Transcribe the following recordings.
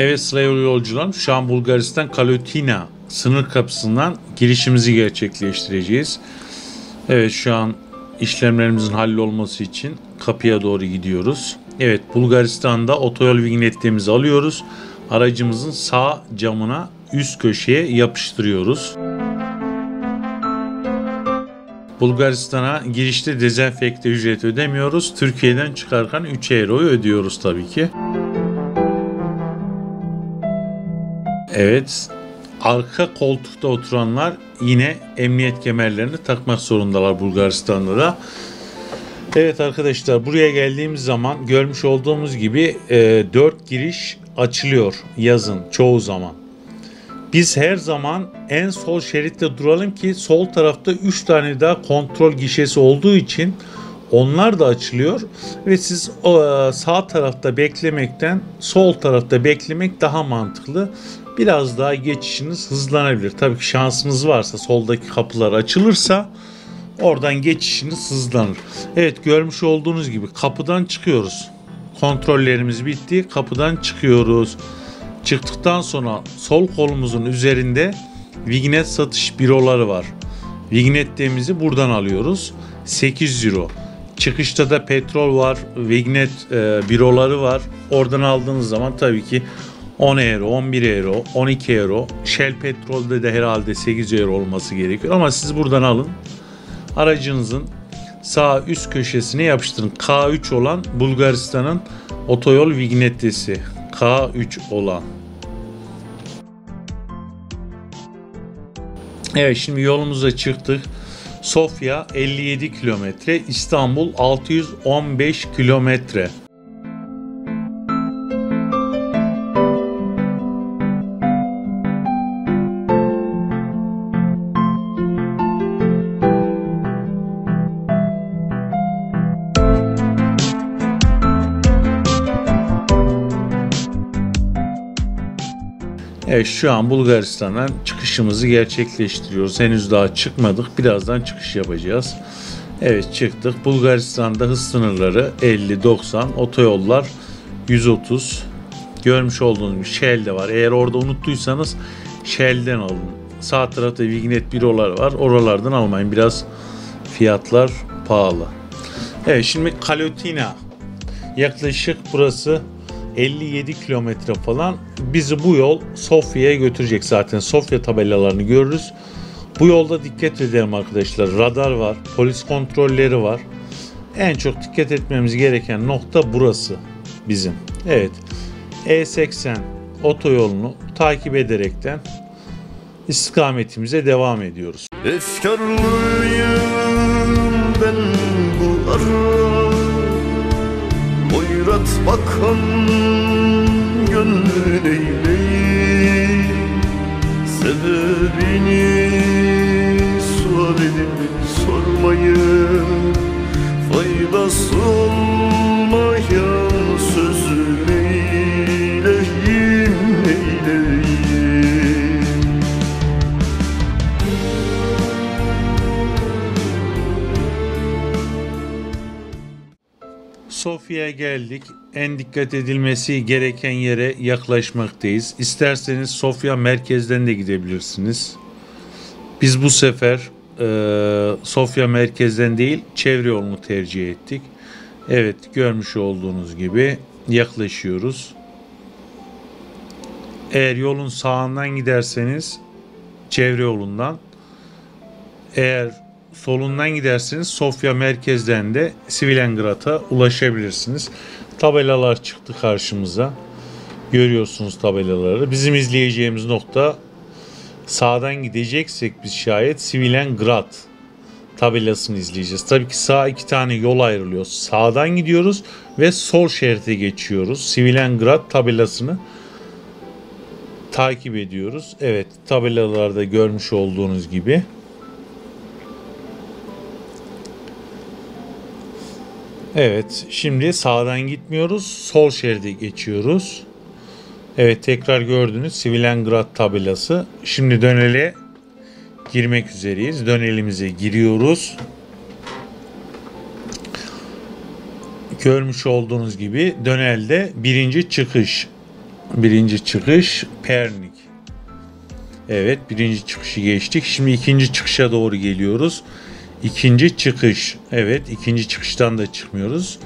Evet sırayla yolcularım şu an Bulgaristan Kalutina sınır kapısından girişimizi gerçekleştireceğiz. Evet şu an işlemlerimizin hallolması için kapıya doğru gidiyoruz. Evet Bulgaristan'da otoyol vignetlerimizi alıyoruz. Aracımızın sağ camına üst köşeye yapıştırıyoruz. Bulgaristan'a girişte dezenfekte ücreti ödemiyoruz. Türkiye'den çıkarken 3 euroyu ödüyoruz tabii ki. Evet. Arka koltukta oturanlar yine emniyet kemerlerini takmak zorundalar Bulgaristan'da da. Evet arkadaşlar buraya geldiğimiz zaman görmüş olduğumuz gibi e, 4 giriş açılıyor yazın çoğu zaman. Biz her zaman en sol şeritte duralım ki sol tarafta 3 tane daha kontrol gişesi olduğu için onlar da açılıyor ve siz e, sağ tarafta beklemekten sol tarafta beklemek daha mantıklı. Biraz daha geçişiniz hızlanabilir. Tabii ki şansınız varsa soldaki kapılar açılırsa oradan geçişiniz hızlanır. Evet görmüş olduğunuz gibi kapıdan çıkıyoruz. Kontrollerimiz bitti. Kapıdan çıkıyoruz. Çıktıktan sonra sol kolumuzun üzerinde Vignet satış büroları var. Vignetlerimizi buradan alıyoruz. 8 euro. Çıkışta da petrol var, Vignet e, büroları var. Oradan aldığınız zaman tabii ki 10 euro, 11 euro, 12 euro. Shell petrolde de herhalde 8 euro olması gerekiyor. Ama siz buradan alın. Aracınızın sağ üst köşesine yapıştırın. K3 olan Bulgaristan'ın otoyol vignettesi. K3 olan. Evet şimdi yolumuza çıktık. Sofya 57 kilometre, İstanbul 615 kilometre. Evet şu an Bulgaristan'dan çıkışımızı gerçekleştiriyoruz. Henüz daha çıkmadık. Birazdan çıkış yapacağız. Evet çıktık. Bulgaristan'da hız sınırları 50-90, otoyollar 130. Görmüş olduğunuz bir Shell de var. Eğer orada unuttuysanız Shell'den alın. Sağ tarafta Vignet bürolar var. Oralardan almayın. Biraz fiyatlar pahalı. Evet şimdi Kalotina yaklaşık burası 57 kilometre falan bizi bu yol Sofya'ya götürecek zaten. Sofya tabelalarını görürüz. Bu yolda dikkat edelim arkadaşlar. Radar var, polis kontrolleri var. En çok dikkat etmemiz gereken nokta burası bizim. Evet. E80 otoyolunu takip ederekten istikametimize devam ediyoruz. Efkarlıyım ben bu ara Hoyrat bakan gönlün eyleyim Sebebini Sofya'ya geldik. En dikkat edilmesi gereken yere yaklaşmaktayız. İsterseniz Sofya merkezden de gidebilirsiniz. Biz bu sefer e, Sofya merkezden değil çevre yolunu tercih ettik. Evet görmüş olduğunuz gibi yaklaşıyoruz. Eğer yolun sağından giderseniz çevre yolundan eğer solundan giderseniz Sofya merkezden de Svilengrad'a ulaşabilirsiniz. Tabelalar çıktı karşımıza. Görüyorsunuz tabelaları. Bizim izleyeceğimiz nokta sağdan gideceksek biz şayet Svilengrad tabelasını izleyeceğiz. Tabii ki sağ iki tane yol ayrılıyor. Sağdan gidiyoruz ve sol şerite geçiyoruz. Svilengrad tabelasını takip ediyoruz. Evet tabelalarda görmüş olduğunuz gibi. Evet, şimdi sağdan gitmiyoruz, sol şeride geçiyoruz. Evet, tekrar gördünüz Svilengrad tabelası. Şimdi dönele girmek üzereyiz. Dönelimize giriyoruz. Görmüş olduğunuz gibi dönelde birinci çıkış. Birinci çıkış Pernik. Evet birinci çıkışı geçtik. Şimdi ikinci çıkışa doğru geliyoruz. İkinci çıkış. Evet ikinci çıkıştan da çıkmıyoruz.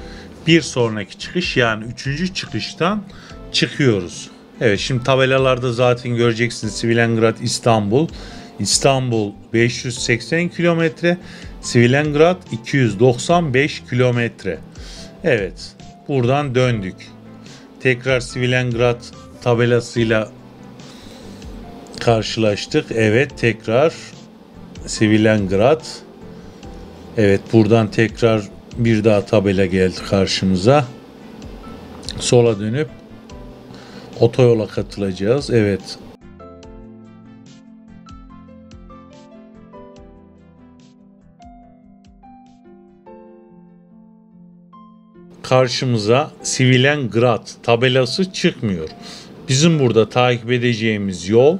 Bir sonraki çıkış yani üçüncü çıkıştan çıkıyoruz. Evet şimdi tabelalarda zaten göreceksiniz Svilengrad İstanbul. İstanbul 580 kilometre, Svilengrad 295 kilometre. Evet buradan döndük. Tekrar Svilengrad tabelasıyla karşılaştık. Evet tekrar Svilengrad. Evet buradan tekrar bir daha tabela geldi karşımıza. Sola dönüp otoyola katılacağız. Evet. Karşımıza Svilengrad tabelası çıkmıyor. Bizim burada takip edeceğimiz yol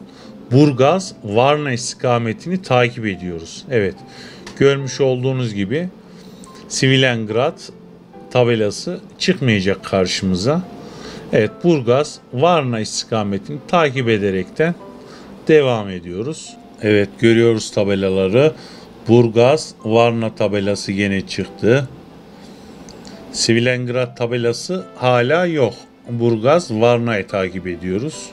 Burgaz Varna istikametini takip ediyoruz. Evet. Görmüş olduğunuz gibi Svilengrad tabelası çıkmayacak karşımıza. Evet Burgaz Varna istikametini takip ederekten devam ediyoruz. Evet görüyoruz tabelaları. Burgaz Varna tabelası gene çıktı. Svilengrad tabelası hala yok. Burgaz Varna'yı takip ediyoruz.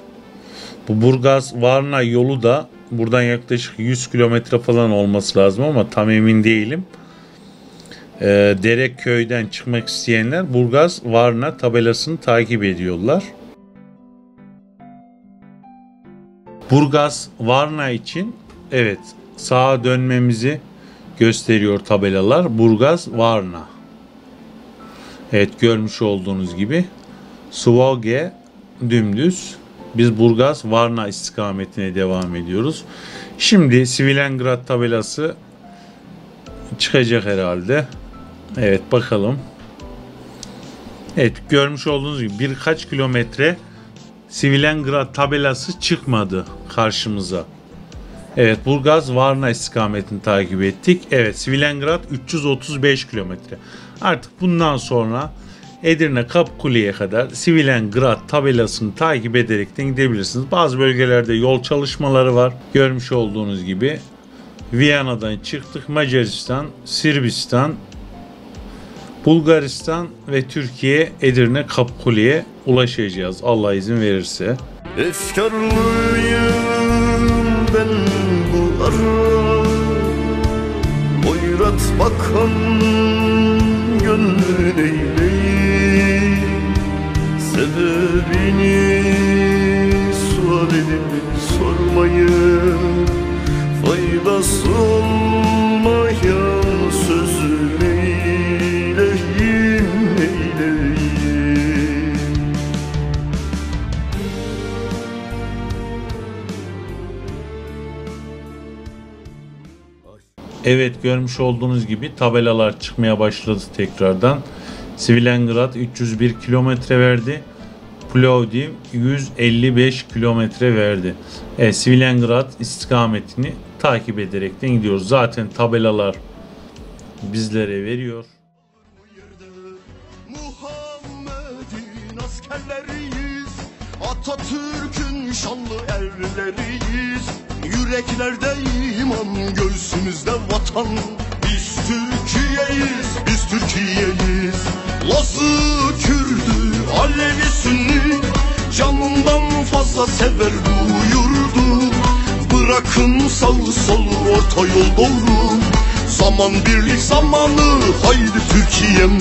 Bu Burgaz Varna yolu da buradan yaklaşık 100 kilometre falan olması lazım ama tam emin değilim. Ee, Derekköy'den çıkmak isteyenler Burgaz Varna tabelasını takip ediyorlar. Burgaz Varna için evet sağa dönmemizi gösteriyor tabelalar. Burgaz Varna. Evet görmüş olduğunuz gibi Svoge dümdüz biz Burgaz Varna istikametine devam ediyoruz. Şimdi Svilengrad tabelası çıkacak herhalde. Evet bakalım. Evet görmüş olduğunuz gibi birkaç kilometre Svilengrad tabelası çıkmadı karşımıza. Evet Burgaz Varna istikametini takip ettik. Evet Svilengrad 335 kilometre. Artık bundan sonra Edirne Kapkule'ye kadar Svilengrad tabelasını takip ederekten gidebilirsiniz. Bazı bölgelerde yol çalışmaları var. Görmüş olduğunuz gibi Viyana'dan çıktık. Macaristan, Sırbistan, Bulgaristan ve Türkiye Edirne Kapkule'ye ulaşacağız Allah izin verirse. Efkarlıyım ben bu ara Boyrat bakan Evet görmüş olduğunuz gibi tabelalar çıkmaya başladı tekrardan. Svilengrad 301 kilometre verdi. Plovdiv 155 kilometre verdi. Evet, Svilengrad istikametini takip ederekten gidiyoruz. Zaten tabelalar bizlere veriyor. Atatürk'ün şanlı erleriyiz Yüreklerde iman, göğsümüzde vatan. Biz Türkiye'yiz, biz Türkiye'yiz. Lazı, Kürdü, Alevi, Sünni. Canından fazla sever bu yurdu. Bırakın sağı solu orta yol doğru. Zaman birlik zamanı haydi Türkiye'm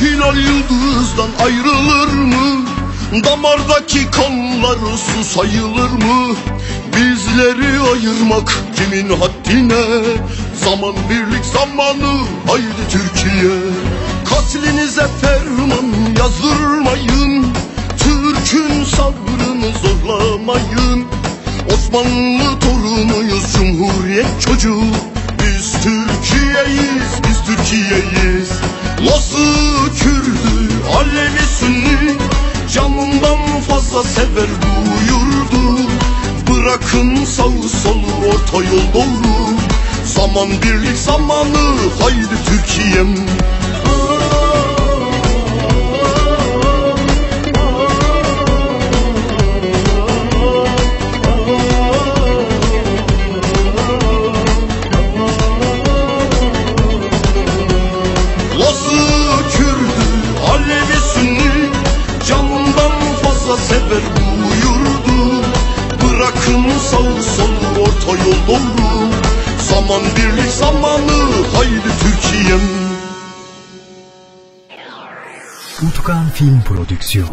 hilal yıldızdan ayrılır mı? Damardaki kanlar su sayılır mı? Bizleri ayırmak kimin haddine? Zaman birlik zamanı haydi Türkiye Katlinize ferman yazdırmayın Türk'ün sabrını zorlamayın Osmanlı torunuyuz Cumhuriyet çocuğu Biz Türkiye'yiz, biz Türkiye'yiz Lası, Kürdü, Alevi, Sünni. Canından fazla sever bu yurdu Bırakın sağı solu orta yol doğru. Zaman birlik zamanı haydi Türkiye'm sever bu yurdu Bırakın sağı solu orta yol doğru. Zaman birlik zamanı haydi Türkiye'm. Utkan Film Prodüksiyon